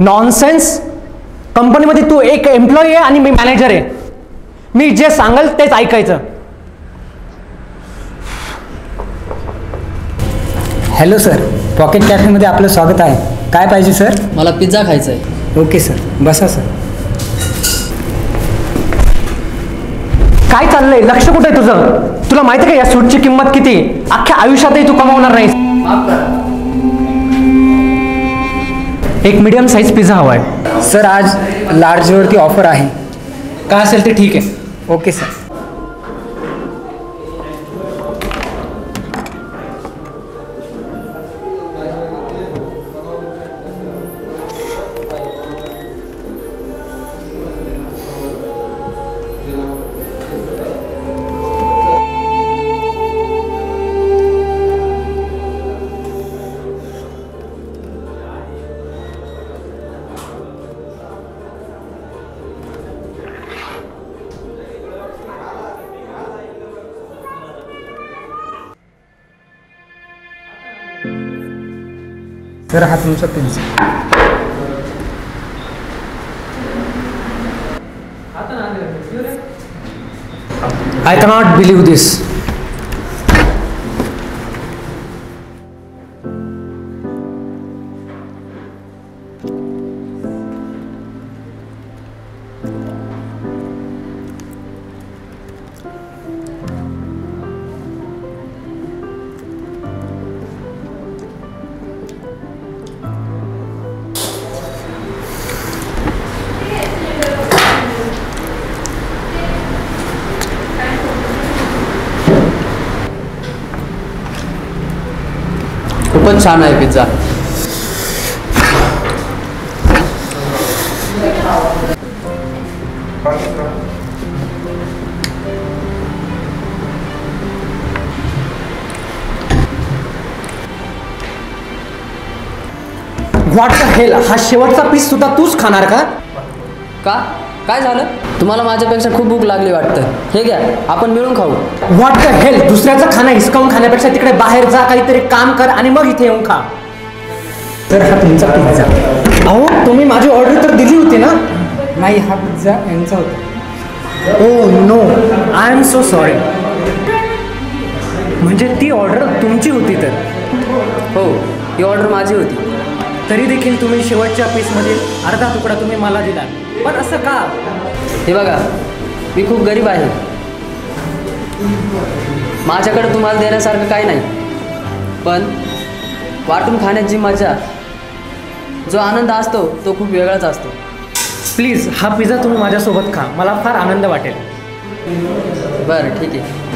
Nonsense कंपनीमध्ये तू एक employee आहे आणि मी मॅनेजर आहे. मी जे सांगाल तेच ऐकायचं. हॅलो सर पॉकेट कॅफेमध्ये आपलं स्वागत आहे. काय पाहिजे सर मला पिझ्झा खायचा आहे. ओके सर बसा सर काय चाललंय? लक्ष कुठे आहे तुझं? तुला माहिती आहे का या सूटची किंमत किती? अख्ख्या आयुष्यातही तू कमावणार नाहीस. एक मीडियम साईज पिझ्झा हवाय सर आज लार्जवरती ऑफर आहे. काय असेल ते ठीक आहे. ओके सर सर हा तुमचा pizza I cannot believe this खूपच छान आहे पिझ्झा व्हॉट हेल हा शेवटचा पीस सुद्धा तूच खाणार का? का? काय झालं? तुम्हाला माझ्यापेक्षा खूप भूक लागली वाटतं. हे घ्या आपण मिळून खाऊ. व्हॉट द हेल दुसऱ्याचं खाणं हिसकावून खाण्यापेक्षा तिकडे बाहेर जा काहीतरी काम कर आणि मग इथे येऊन खा. सर हा तुमचा पिझ्झा अहो तुम्ही माझी ऑर्डर तर दिली होती ना? नाही हा पिझ्झा यांचा होता. ओ no I am so sorry म्हणजे ती ऑर्डर तुमची होती तर? हो ही ऑर्डर माझी होती. तरी देखील तुम्ही शेवटच्या पीसमधील अर्धा तुकडा तुम्ही मला दिला. पण असं का? हे बघा मी खूप गरीब आहे. माझ्याकडे तुम्हाला देण्यासारखं काही नाही. पण वाटून खाण्याची मजा जो आनंद असतो तो खूप वेगळाच असतो. प्लीज हा पिझ्झा तुम्ही माझ्यासोबत खा. मला फार आनंद वाटेल. बरं ठीक आहे.